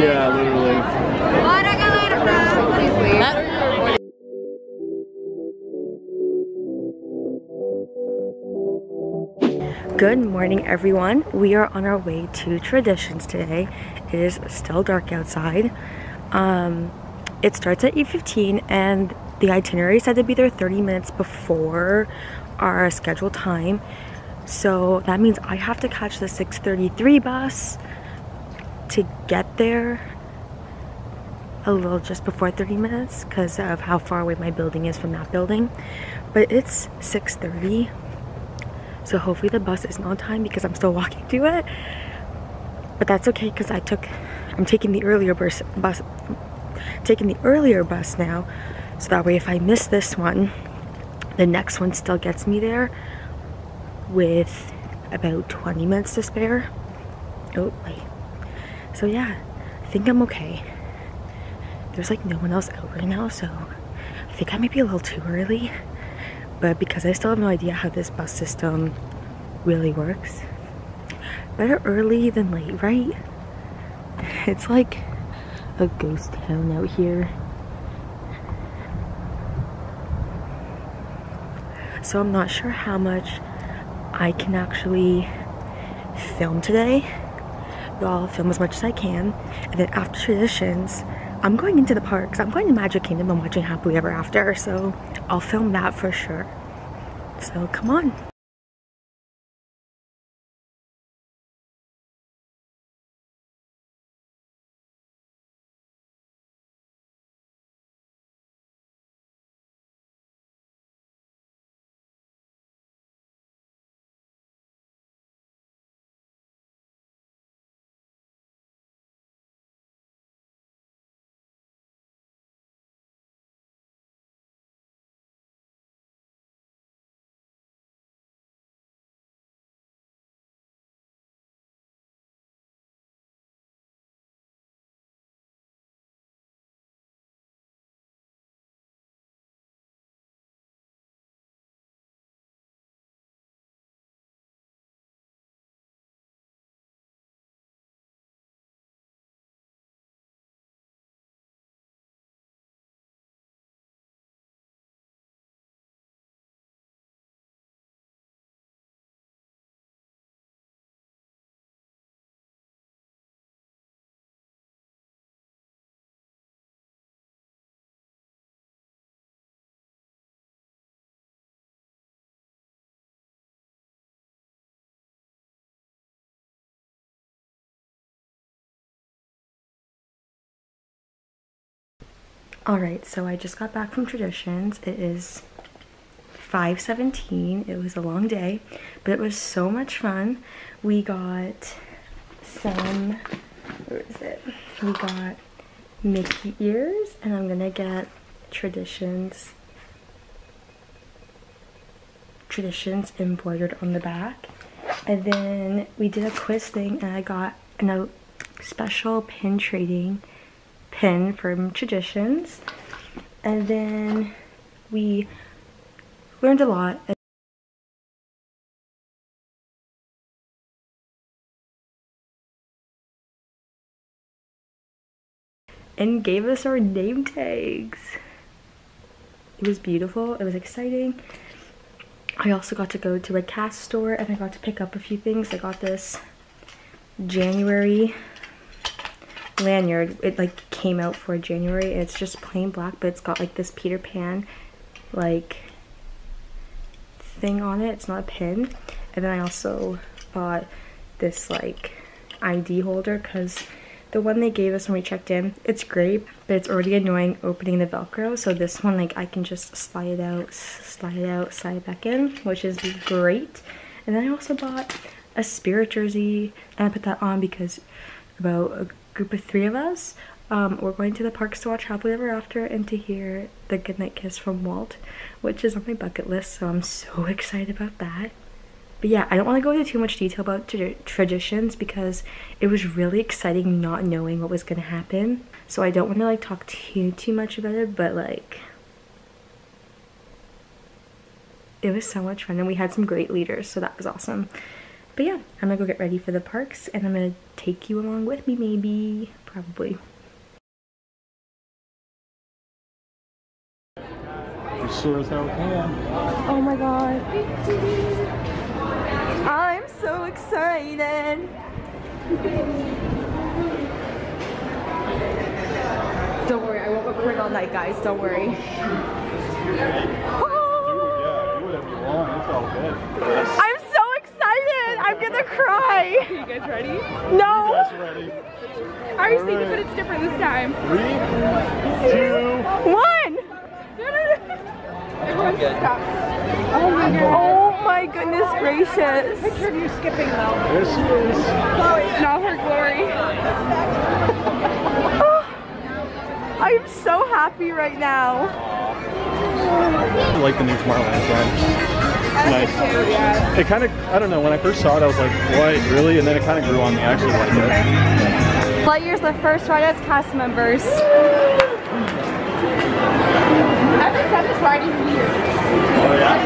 Yeah, literally. Good morning everyone. We are on our way to Traditions today. It is still dark outside. Um, it starts at 8.15 and the itinerary said to be there 30 minutes before our scheduled time. So that means I have to catch the 6.33 bus to get there a little just before 30 minutes because of how far away my building is from that building. But it's 6.30 so hopefully the bus is on time because I'm still walking to it. But that's okay because I took, I'm taking the earlier bus, bus, taking the earlier bus now. So that way if I miss this one, the next one still gets me there with about 20 minutes to spare. Oh, wait. So yeah, I think I'm okay. There's like no one else out right now, so I think I might be a little too early. But because I still have no idea how this bus system really works better early than late right? It's like a ghost town out here. So I'm not sure how much I can actually film today I'll film as much as I can and then after traditions I'm going into the parks. I'm going to Magic Kingdom. I'm watching Happily Ever After, so I'll film that for sure. So come on. Alright, so I just got back from Traditions. It is 5.17. It was a long day, but it was so much fun. We got some, where is it? We got Mickey ears, and I'm gonna get Traditions Traditions embroidered on the back. And then we did a quiz thing, and I got a special pin trading pin from Traditions. And then we learned a lot. And gave us our name tags. It was beautiful. It was exciting. I also got to go to a cast store and I got to pick up a few things. I got this January lanyard. It like came out for January. It's just plain black, but it's got like this Peter Pan like thing on it. It's not a pin. And then I also bought this like ID holder because the one they gave us when we checked in, it's great, but it's already annoying opening the Velcro. So this one, like I can just slide it out, slide it out, slide it back in, which is great. And then I also bought a spirit jersey and I put that on because about group of three of us. Um, we're going to the parks to watch Happily Ever After and to hear the Goodnight Kiss from Walt, which is on my bucket list, so I'm so excited about that. But yeah, I don't want to go into too much detail about tra traditions because it was really exciting not knowing what was going to happen. So I don't want to like talk too too much about it, but like it was so much fun and we had some great leaders, so that was awesome but yeah, I'm gonna go get ready for the parks and I'm gonna take you along with me maybe, probably. You sure as hell can. Oh my god. I'm so excited. Don't worry, I won't record all night, guys. Don't worry. Do, yeah, do whatever you want. It's all good. Gonna cry. Are you guys ready? No. Guys ready? I was All thinking, right. but it's different this time. Three, two, One. Everyone stop. Oh my oh god. Oh my goodness gracious. Picture of you skipping though. there she is. In all her glory. Oh, I am so happy right now. I like the new Tomorrowland ride. It's nice. Yeah. It kind of, I don't know, when I first saw it, I was like, what, really? And then it kind of grew on me. I actually like it. Lightyear's the first ride as cast members. I haven't done this ride in years. Oh, yeah?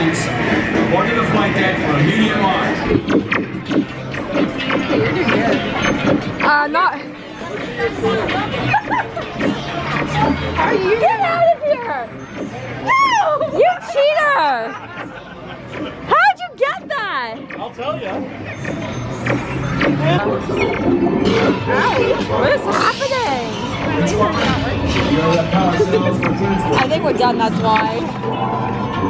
Dock stations, boarding the flight deck for immediate launch. Uh, not. Are you? Get out of here! No! You cheater! How'd you get that? I'll tell you. What is happening? I think we're done, that's why.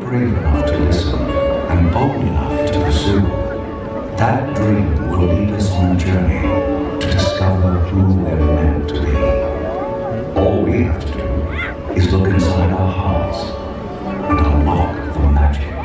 brave enough to listen and bold enough to pursue, that dream will lead us on a journey to discover who we're meant to be. All we have to do is look inside our hearts and unlock the magic.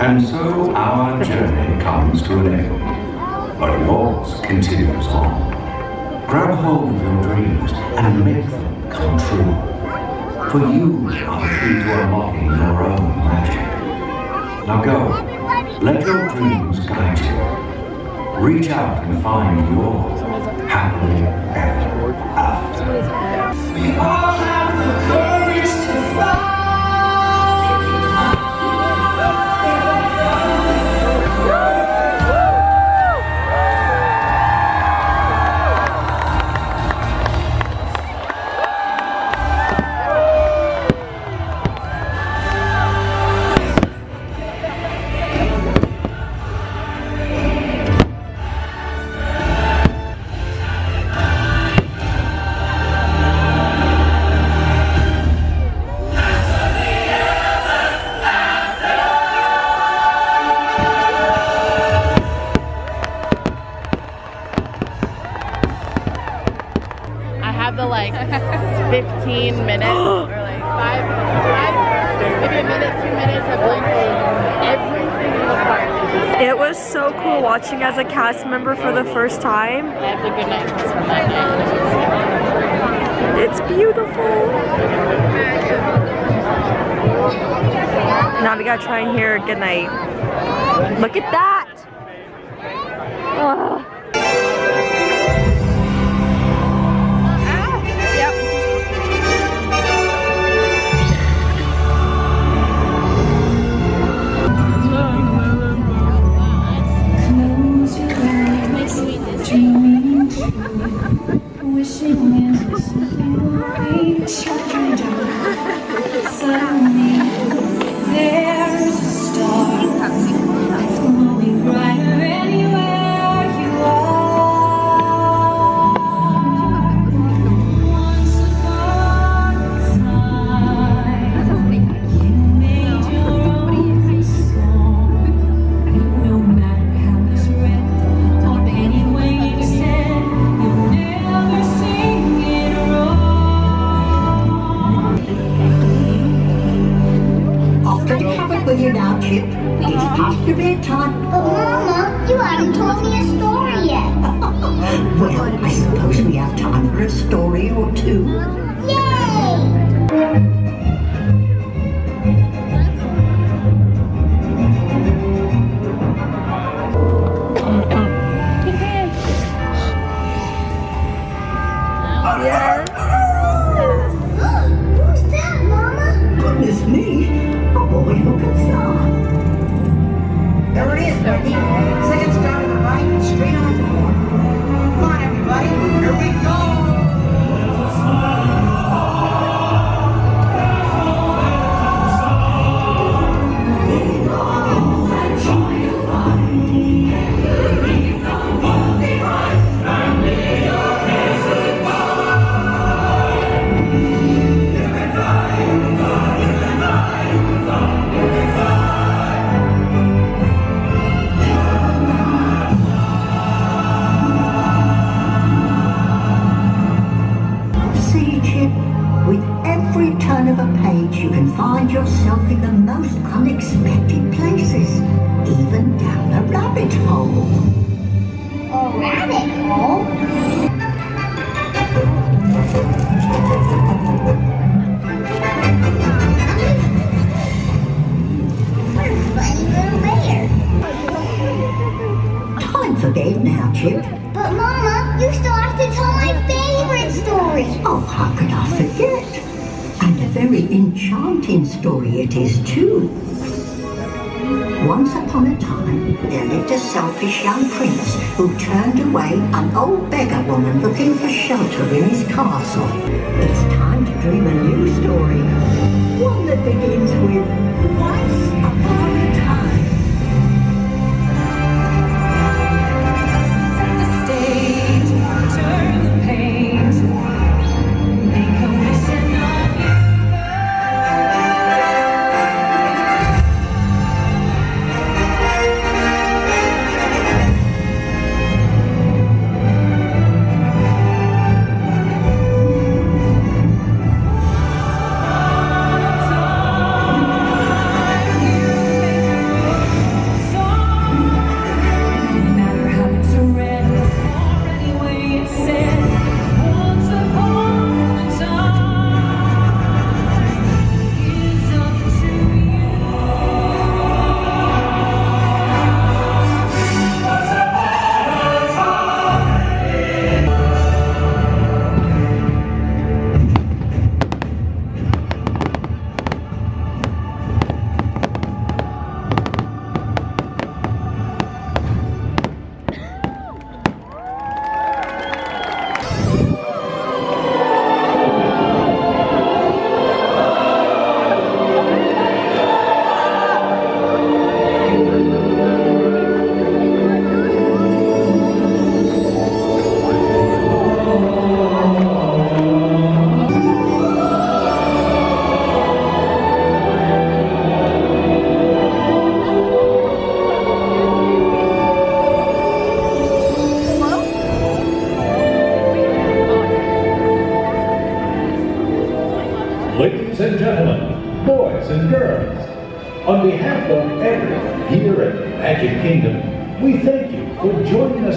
And so our journey comes to an end, but yours continues on. Grab hold of your dreams and make them come true. For you are the key to unlocking your own magic. Now go, let your dreams guide you. Reach out and find your happily ever after. We all have the courage to fly. have the like 15 minutes or like five, five, maybe a minute, two minutes of blinking. Everything in the park. It was so cool watching as a cast member for the first time. I have the good night from that night. It's beautiful. Now we gotta try and hear good night. Look at that. Oh, now. But Mama, you still have to tell my favorite story. Oh, how could I forget? And a very enchanting story it is too. Once upon a time, there lived a selfish young prince who turned away an old beggar woman looking for shelter in his castle. It's time to dream a new story, one that begins with Once Upon a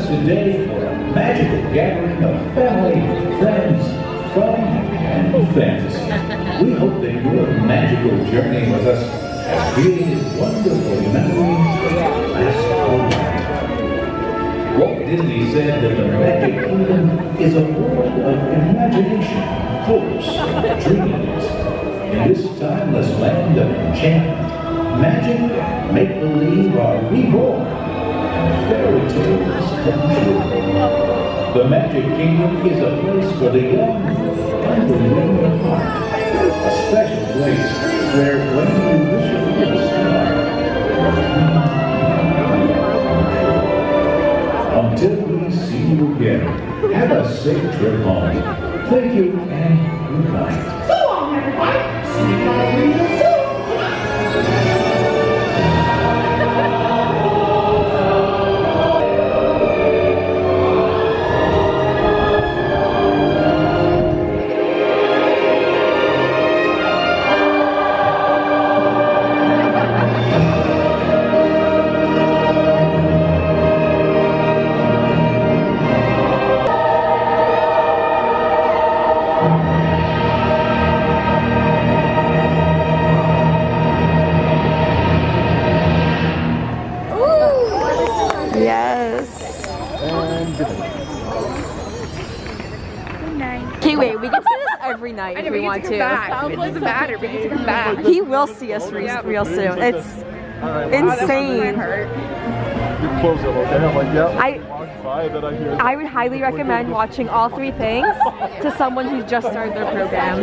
today for a magical gathering of family, friends, fun, and fantasy. We hope that your magical journey with us has created wonderful memories that last forever. Walt Disney said that the Magic Kingdom is a world of imagination, hopes, dreams. In this timeless land of enchantment, magic make-believe are reborn fairy tales. The Magic Kingdom is a place for the young and the young heart. A special place where when you wish a star, until we see you again, have a safe trip home. Thank you and good night. Want get to to. come back. It doesn't matter. We get to come back. He will see us re- Yep. real soon. It's Oh, insane. hurt. You close it, okay? I'm like, yeah. I- walk by, then I hear. I would highly recommend watching all three things to someone who's just started their program.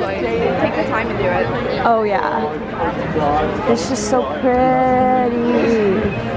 Take the time to do it. Oh yeah. It's just so pretty. Bye.